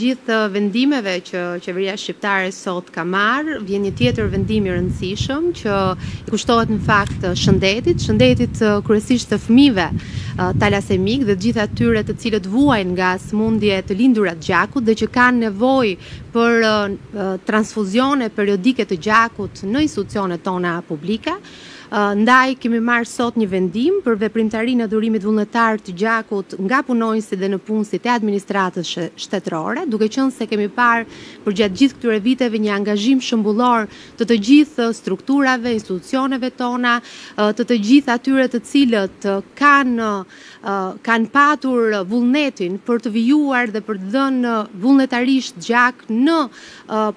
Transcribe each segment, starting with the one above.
gjithë vendimeve që qeveria shqiptare sot ka marrë, vjen një tjetër vendim i rëndësishëm që i kushtohet në fakt shëndetit, shëndetit kryesisht të fëmijëve talasemikë dhe gjithë atyre të cilët vuajnë nga sëmundje të lindura të gjakut dhe që kanë nevojë për transfuzione periodike të gjakut në institucionet tona publike. Ndaj, kemi marrë sot një vendim për veprimtarinë e dhurimit vullnetar të gjakut nga punonjësit dhe nëpunësit e administratës shtetërore, duke qenë se kemi parë përgjatë gjithë këtyre viteve një angazhim shëmbullor të të gjithë strukturave, institucioneve tona, të të gjithë atyre të cilët kanë kanë patur vullnetin për të vijuar dhe për të dhënë vullnetarisht gjak në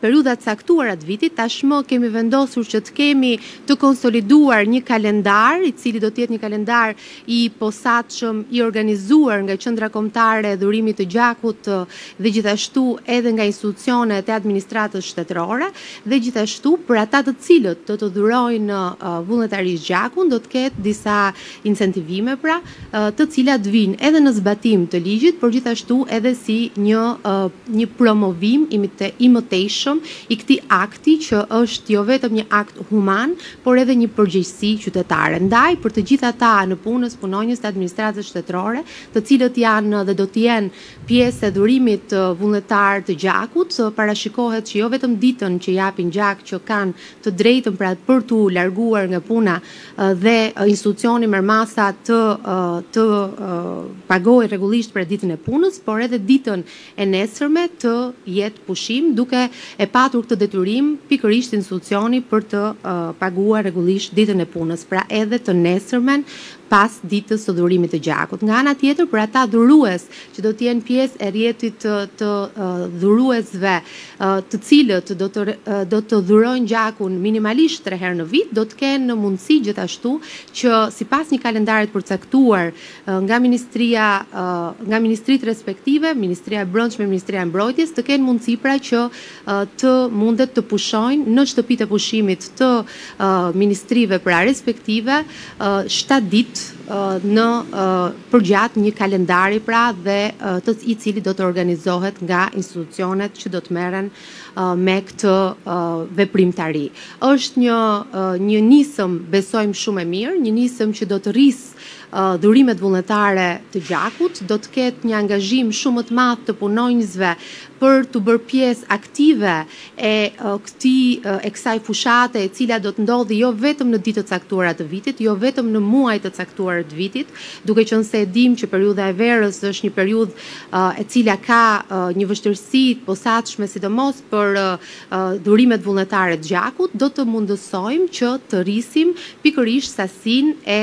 periudha të caktuara të vitit. Tashmë kemi vendosur që të kemi të konsoliduar një kalendar, i cili do të jetë një kalendar i posaçëm, i organizuar nga Qendra Kombëtare e Dhurimit të Gjakut dhe gjithashtu edhe nga institucionet e administratës shtetërore dhe gjithashtu për ata të cilët do të dhurojnë vullnetarisht gjakun do të ketë disa incentivime pra të cilat vijnë edhe në zbatim të ligjit, por gjithashtu edhe si një një promovim i i mëtejshëm i këtij akti që është jo vetëm një akt human, por edhe një përgjegjësi qytetare. Ndaj, për të gjithë ata nëpunës, punonjës të administratës shtetërore, të cilët janë dhe do të jenë pjesë e dhurimit vullnetar të gjakut, parashikohet që jo vetëm ditën që japin gjak që kanë të drejtën pra për t'u larguar nga puna dhe institucioni merr masa të të paguajë rregullisht për ditën e punës, por edhe ditën e nesërme të jetë pushim, duke e patur këtë detyrim pikërisht institucioni për të paguar rregullisht ditën e punës, pra edhe të nesërmen pas ditës së dhurimit të gjakut. Nga ana tjetër, për ata dhurues që do të jenë pjesë e rrjetit të dhuruesve të cilët do të do të dhurojnë gjakun minimalisht tre herë në vit, do të kenë mundësi gjithashtu që sipas një kalendari të përcaktuar nga ministria nga ministritë respektive, Ministria e Brendshme, Ministria e Mbrojtjes, të kenë mundësi pra që të mundet të pushojnë në shtëpitë e pushimit të ministrive pra respektive shtatë ditë në përgjatë një kalendari pra dhe të i cili do të organizohet nga institucionet që do të merren me këtë veprimtari. Është një një nisëm besojmë shumë e mirë, një nisëm që do të rrisë dhurimet vullnetare të gjakut, do të ketë një angazhim shumë më të madh të punonjësve për t'u bërë pjesë aktive e këtij e kësaj fushate e cila do të ndodhi jo vetëm në ditë të caktuara të vitit, jo vetëm në muaj të caktuar të vitit, duke qenë se e dimë që periudha e verës është një periudhë e cila ka një vështirësi të posaçme sidomos për dhurimet vullnetare të gjakut, do të mundësojmë që të rrisim pikërisht sasinë e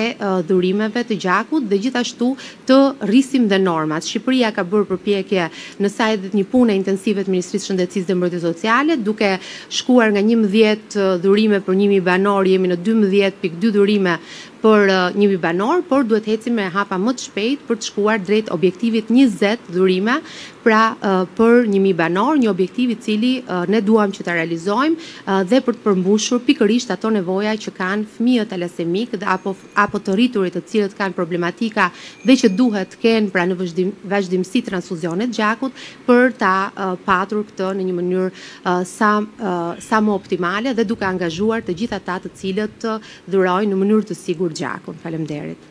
dhurimeve të gjakut dhe gjithashtu të rrisim dhe normat. Shqipëria ka bërë përpjekje në saje të një pune intensive të Ministrisë Shëndetësisë dhe Mbrojtjes Sociale, duke shkuar nga njëmbëdhjetë dhurime për një mijë banorë, jemi në dymbëdhjetë pikë dy dhurime për një mijë banorë, por duhet të ecim me hapa më të shpejtë për të shkuar drejt objektivit njëzet dhurime, pra për një mijë banorë, një objektiv i cili ne duam që ta realizojmë dhe për të përmbushur pikërisht ato nevoja që kanë fëmijët talasemikë dhe apo apo të rriturit të cilët kanë problematika dhe që duhet të kenë pra në vazhdimësi transfuzione të gjakut për ta patur këtë në një mënyrë sa më optimale dhe duke angazhuar të gjithë ata të cilët dhurojnë në mënyrë të sigurt gjakun. Faleminderit.